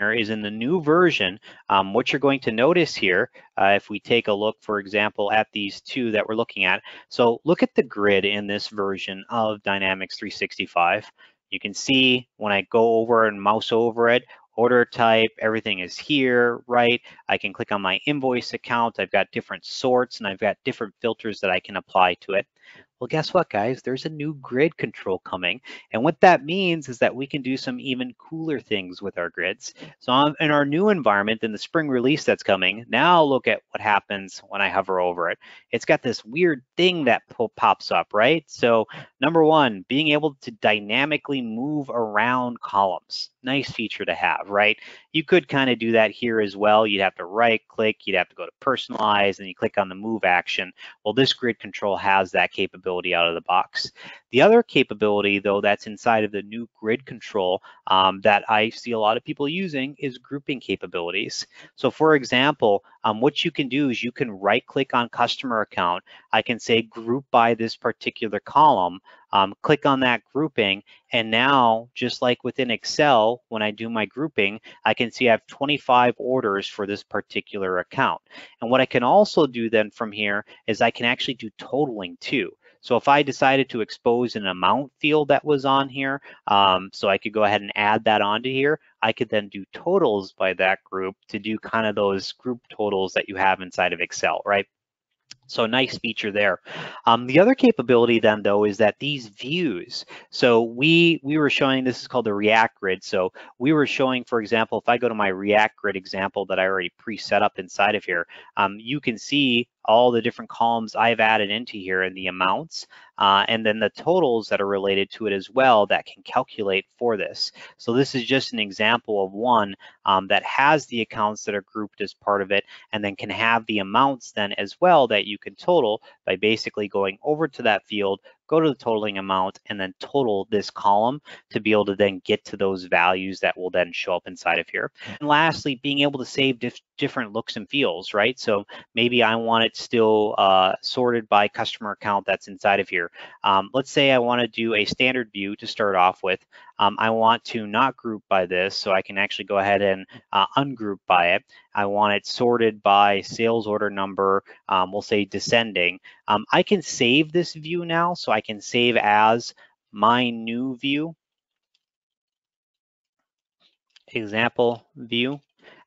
is in the new version, um, what you're going to notice here, uh, if we take a look, for example, at these two that we're looking at. So look at the grid in this version of Dynamics 365. You can see when I go over and mouse over it, order type, everything is here, right? I can click on my invoice account. I've got different sorts and I've got different filters that I can apply to it. Well, guess what, guys? There's a new grid control coming. And what that means is that we can do some even cooler things with our grids. So um, in our new environment, in the spring release that's coming, now look at what happens when I hover over it. It's got this weird thing that pops up, right? So number one, being able to dynamically move around columns. Nice feature to have, right? You could kind of do that here as well. You'd have to right click, you'd have to go to personalize, and you click on the move action. Well, this grid control has that capability out of the box. The other capability, though, that's inside of the new grid control um, that I see a lot of people using is grouping capabilities. So for example, um, what you can do is you can right click on customer account. I can say group by this particular column, um, click on that grouping, and now just like within Excel, when I do my grouping, I can see I have 25 orders for this particular account. And what I can also do then from here is I can actually do totaling too. So if I decided to expose an amount field that was on here, um, so I could go ahead and add that onto here, I could then do totals by that group to do kind of those group totals that you have inside of Excel, right? So nice feature there. Um, the other capability then though is that these views, so we we were showing, this is called the React grid. So we were showing, for example, if I go to my React grid example that I already pre-set up inside of here, um, you can see all the different columns I've added into here and the amounts, uh, and then the totals that are related to it as well that can calculate for this. So this is just an example of one um, that has the accounts that are grouped as part of it and then can have the amounts then as well that you can total by basically going over to that field, go to the totaling amount and then total this column to be able to then get to those values that will then show up inside of here. And lastly, being able to save dif different looks and feels, right? So maybe I want it still uh, sorted by customer account that's inside of here. Um, let's say I want to do a standard view to start off with. Um, I want to not group by this, so I can actually go ahead and uh, ungroup by it. I want it sorted by sales order number, um, we'll say descending. Um, I can save this view now, so I can save as my new view, example view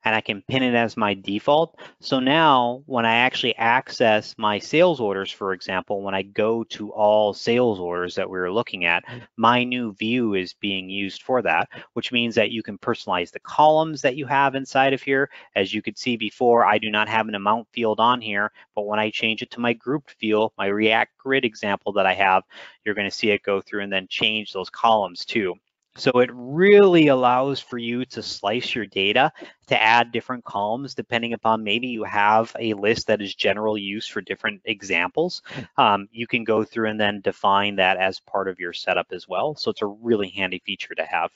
and I can pin it as my default. So now when I actually access my sales orders, for example, when I go to all sales orders that we were looking at, mm-hmm. my new view is being used for that, which means that you can personalize the columns that you have inside of here. As you could see before, I do not have an amount field on here, but when I change it to my grouped field, my React grid example that I have, you're gonna see it go through and then change those columns too. So it really allows for you to slice your data to add different columns depending upon maybe you have a list that is general use for different examples. Um, you can go through and then define that as part of your setup as well. So it's a really handy feature to have.